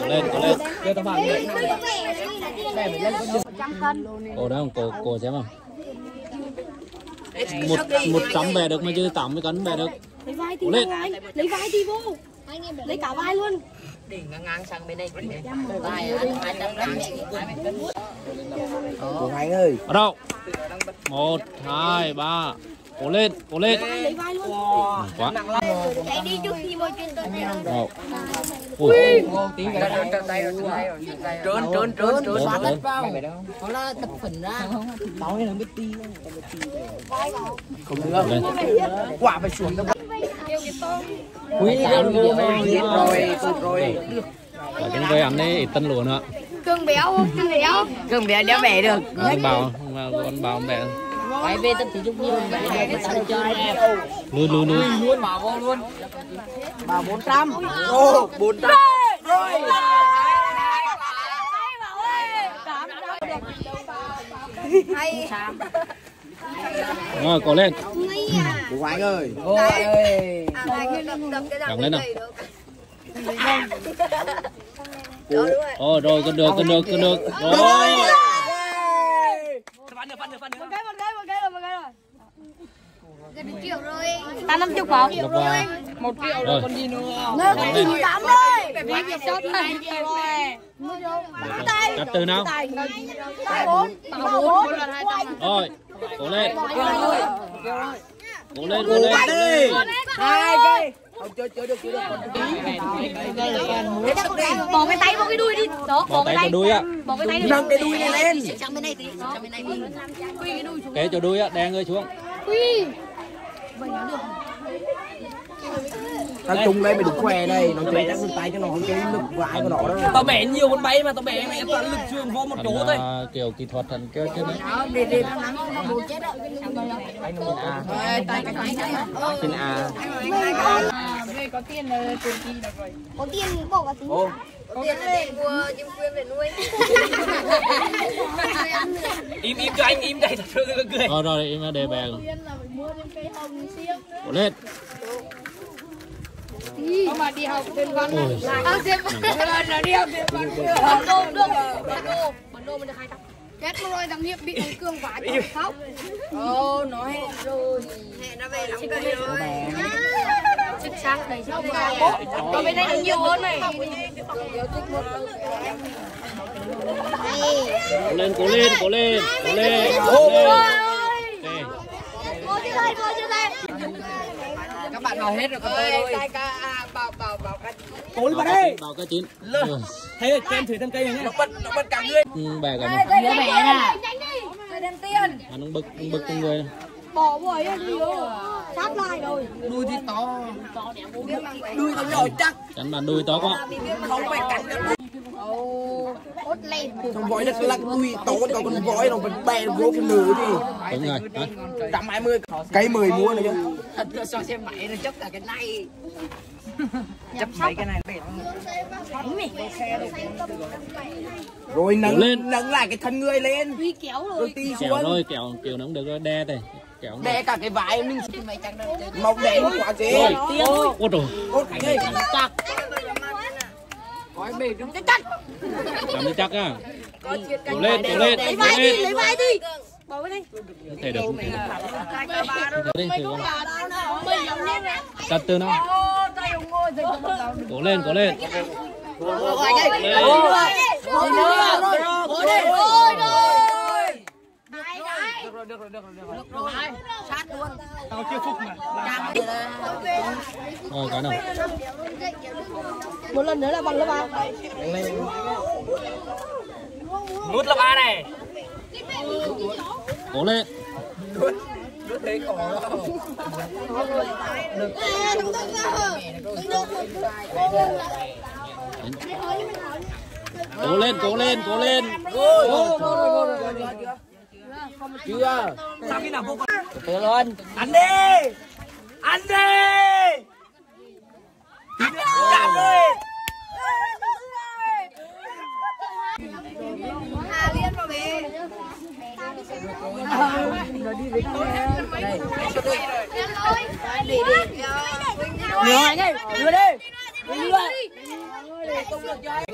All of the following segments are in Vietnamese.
Có lên, có lên. Đưa tao vào đi. Cổ đó không? Cổ, cổ xem không? Một, một trăm bè được mà chứ tám mươi cân bè được. lấy vai thì vô lên. anh lấy vai thì vô lấy cả vai luôn Của anh ơi. Bắt đầu. Một, hai, ba. Cố lên, cố lên. lấy vai luôn Quá. chạy đi trước khi môi chuyên tuần này Một. Ui. Trơn trơn trơn trơn. Trơn, trơn. Nó là tập phình ra. Tao này là biết ti. Không được. Quả phải xuống tao. Quý rồi rồi, tụt rồi. Ở trong cây ăn đấy tân lúa nữa. cưng béo cưng béo Cơm bé đéo bẻ được. Con bào, con bào bè. Quay về tập thể dục nhiều vậy để tao cho anh em. Lui, lui, lui. Luôn bảo vô luôn. Bảo 400. Ô, 400. Rồi. hay Rồi, cố lên. ngay à Của anh ơi. Ôi ơi. à này khi tập tập cái Cầm răng lên nào. Này được đó đúng rồi Ồ, rồi, con được, con được, con được. Rồi. gần một triệu rồi ta năm chục không Lập vào. Một triệu Rồi. còn gì nữa. Cầm lên. tám rồi vì việc hai triệu rồi Cắt từ nào? ba bốn ba bốn Rồi, cố lên. Cố lên, cố lên. Hai cây. Bỏ cái tay vào cái đuôi đi. Đó Bỏ tay vào đuôi á. bỏ cái tay đi Nâng cái đuôi này. Lên. Kế cho đuôi á, đè người xuống. Tao chung đây mày đừng khỏe đây, nó chơi chắc con tay cho nó không chơi lực vãi của nó đâu. tao bẻ nhiều con bay mà tao bẻ mẹ toàn lực trường vô một chỗ thôi. à, kiểu kỹ thuật thành kia chứ đấy. Xin à. Có tiền bỏ vào tính Ô, có tiền là tiền của chim quyên về nuôi. Im im cho anh im đây thật sự là cười. Rồi, rồi, em để bè. Cố lên. không mà đi học trên văn Ôi, à? Trên văn. Là đi học trên văn bản đồ được bản đồ bản đồ mình được hai trăm chết rồi thằng hiệp bị thằng cường vãi khóc ô nó hẹn rồi. Hẹn nó về lắm cây rồi ở bên đây nhiều hơn này cố lên, cố lên, cố lên, cố lên. Cố lên. Đây, đây. các bạn nói hết rồi còn tôi thôi. Đại ca à, bảo bảo bảo cái cố vào đây Bảo cái chín. Thế em thử thân cây này nhé Nó bật nó bật cả người. Ừ, bè cả này. Đứa bé nè. Đem tiền. À, nó bực, bực con người. Bỏ buổi đi. Sát lại rồi. Đuôi thì to. Đuôi nó nhỏ chắc. Cắn bàn đuôi to quá. Không phải cắn được. Hốt lên. Con voi nó lắc đuôi to còn con voi nó vẫn bè vô cái nửa thì. Đúng rồi. Trăm hai mươi. Cây mười mua nữa chứ. thật là so xe máy nó chấp cả cái này Chấp mấy cái này Rồi nâng lên. nâng lại cái thân người lên. Uy kéo rồi Rồi Kéo xuống. thôi, kéo, kéo nó được rồi. Đe đây. Không được. Đè cả cái vải mình mọc đè một quả chế. Rồi. Ôi trời. Ôi cái này chặt. Làm đi chắc á. Cố lên, cố lên, lấy cố vai đi lên. lấy vai đi bỏ Không thể được, không thể được. Không đi, thử con. Cắt từ nào. Cố lên, cố lên. Rồi, cái nào. một lần nữa là bằng lớp ba nút là ba này Cố lên. Cố lên, cố lên, cố lên. Chưa. sao khi nào vô con Từ luôn. ăn đi ăn đi Cảm ơi Hà Liên vào về. Để đi. Anh ơi, đưa đi.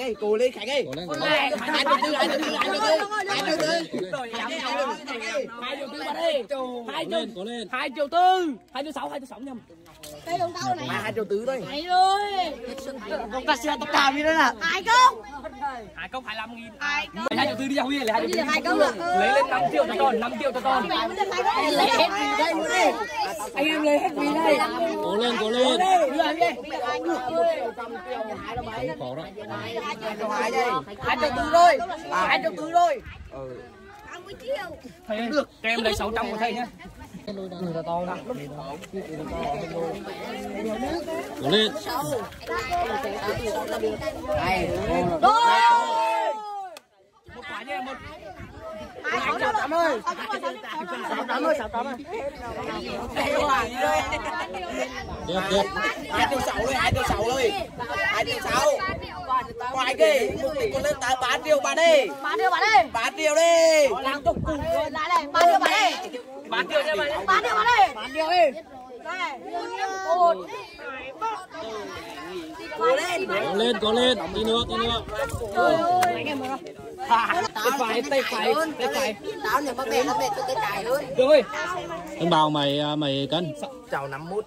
Ngay cô lên khánh ơi. Hai đầu tư hai đầu tư hai đầu tư hai đầu tư. Hai đầu tư hai hai triệu tư. Hai triệu sáu hai triệu sáu nhầm đồng này. hai triệu tư thôi. Này con ta xe tóc cao đi đó nè Ai không? hai công hai mươi nghìn. Không? lấy hai triệu tư đi ra huy lấy hai triệu Đi. Tư hai lấy lên năm triệu cho con năm triệu cho con. Hai. Lấy hết vì đây luôn đi. Anh em lấy hết vì đây. Cố lên, cố lên. đưa anh đi. Khó đó. hai triệu tư rồi. Hai triệu tư rồi. Thầy ơi, cho em lấy 600 của thầy nhé Cố lên. một quả nhé một triệu tám ơi sáu tám ơi sáu tám ơi Tiếp, tiếp. hai triệu sáu rồi hai triệu sáu rồi hai triệu sáu ngoài kì con lên tới ba triệu ba đi. Ba điều bạn ơi. ba triệu đi. Làm tục cùng. Lại này. Ba điều bạn ơi. ba triệu nha mày Ba điều bạn ơi. ba triệu đi Này. Một. Cố lên Cố lên. Tí nữa, tí nữa. Trời ơi. tay phải tay phải tay phải Tao nhà bác mẹ nó mẹ tôi cái tài hơn. được ơi Thằng Bảo mày à, mày cân. chào năm mút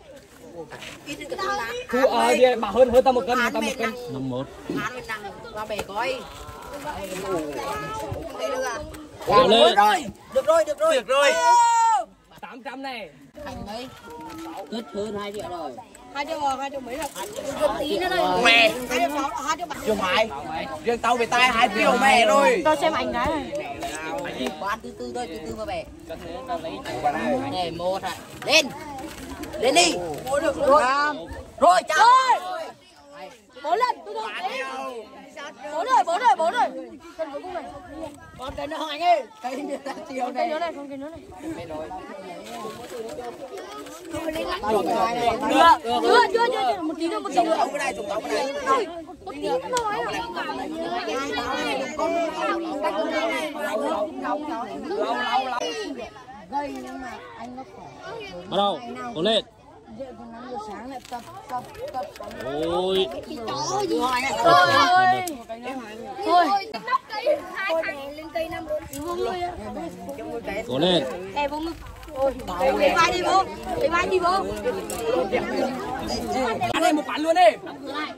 Ít cái tôi lá. thu ờ đi bà hơn hơn tao một cân tao một cân năm một. Ăn bên năng qua bè coi. Được à? Rồi Được rồi, được rồi. được rồi tám trăm này Thành mấy? Ít hơn 2 triệu rồi. Hai điều hai điều mấy rồi. Được tí nữa này. mẹ Hai điều sáu hai điều bảy. chưa mày riêng tao về tay hai triệu mẹ rồi Tôi xem ảnh cái này. Bán từ từ thôi, từ từ qua bè. Này một à. Lên. Lên đi. Rồi. Rồi, chào. Bốn lần. Tôi thôi. Bốn rồi, bốn rồi, bốn rồi. Cần cuối cùng này. con cái nó anh ơi cái này ta triệu Con cái nữa này, con cái nữa này. được Chưa, chưa, chưa, chưa. Một tí nữa, một tí nữa. cái này chúng tao cái này Rồi, một tí nữa thôi. Bắt đầu. Cố lên. Ôi. Thôi. Thôi. Cố lên. Ê, vô ngực. Ôi, lấy vai đi vô. Lấy vai đi vô. đây một quán luôn đi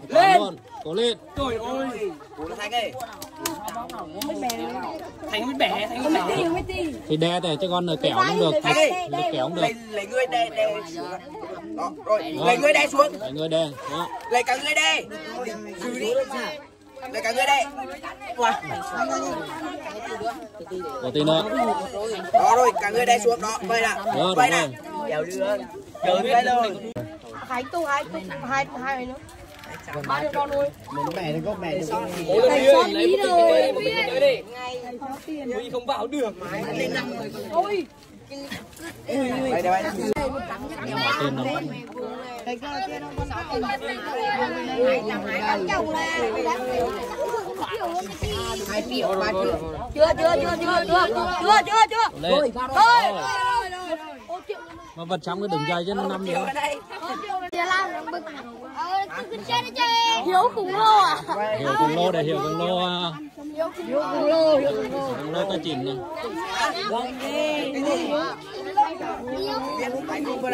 Lên. Cố lên. trời ơi thành ơi thành mới bẻ thành mới bẻ Thì đè để cho con kéo không được. Thành ơi kéo không được. lấy lấy người đè đè xuống đó rồi lấy người đè xuống Để người đè. Đó. lấy cả người đè giữ đi lấy cả người đè Wow. Cố tí nữa. đó rồi cả người đè xuống đó vậy là Đó, vậy rồi. kéo đưa kéo cái rồi Hai tu, hai tu, hai hai ấy nữa. Ba đứa con nuôi. Ôi là đi, lấy một cái một cái đi. Huy không vào được. Ôi. Đây đây. Hỏi tên nó. Hai triệu, ba triệu. Chưa, chưa, chưa, chưa, chưa. Chưa, chưa, chưa. Cố lên. Thôi. Mà vật trong cái đường dây chứ nó năm nữa. Hiếu cùng lô à? Hiểu cùng lô để hiểu cùng lô. à. Hiếu cùng lô, hiếu cùng lô. Cùng lô có chỉnh nè.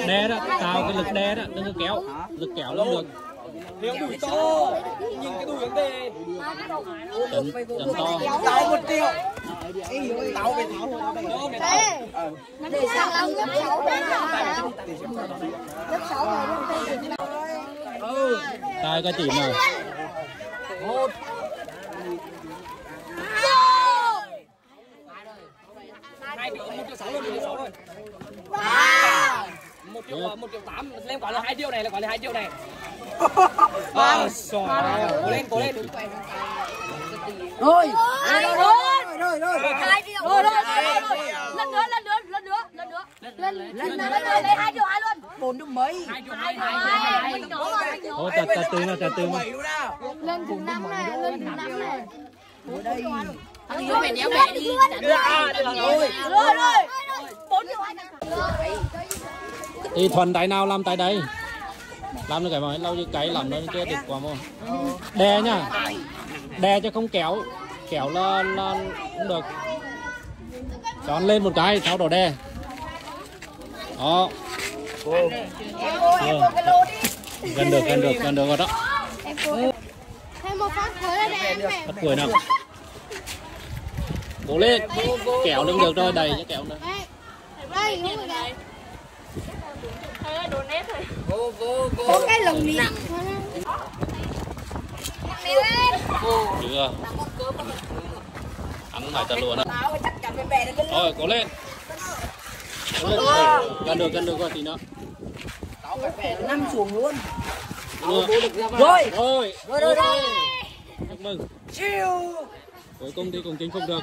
Đè đó. Tạo cái lực đè đó. Đừng có kéo. Lực kéo không được. Hiếu đùi to. Nhìn cái đùi vấn đề. Chấn to. Tao một triệu. Tao về tháo. Để sang ông gấp sáu bên Gấp sáu Tay có chỉnh này. Hai triệu, một triệu sáu rồi, một triệu sáu rồi. Một triệu, một triệu tám. Lên quả là hai triệu này, là quả là hai triệu này. À, xòe. Cố lên, cố lên. Rồi. Rồi, rồi, rồi. Hai triệu. Rồi, rồi, rồi. Lần nữa, lần nữa, lần nữa, lần nữa. Lần lần nữa, lần nữa. Lấy hai triệu hai luôn. Bốn triệu mấy. Hai triệu hai, mình nhớ rồi. Ô, từ từ từ nào, từ từ. Lần thứ năm này, lần thứ năm này. Ăn hiếu mẹ đéo mẹ đi. Được à, được rồi. Rồi, rồi. Bốn triệu hai. Thì thuần tay nào làm tay đấy. làm được cái mà lau như cái làm nó chưa được quá mà đè nhá đè cho không kéo kéo là là cũng được chọn lên một cái sau đó đè đó Ờ. gần được gần được gần được rồi đó Thêm một phát cuối là để em mẹ. cuối nào cố lên kéo lên được rồi đầy cho kéo nữa Đây, không phải đây. Có cái lồng đi. Được ăn phải lụa nữa rồi cố lên. Cố lên. gần được gần được rồi tí nữa. Năm xuống luôn. Rồi. Rồi. Rồi. Rồi. Rồi. Chúc mừng. Chiêu cuối cùng thì cũng chinh phục được